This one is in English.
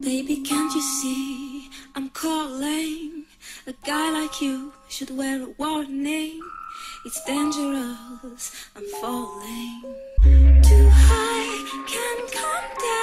Baby, can't you see I'm calling? A guy like you should wear a warning. It's dangerous, I'm falling. Too high, can't come down.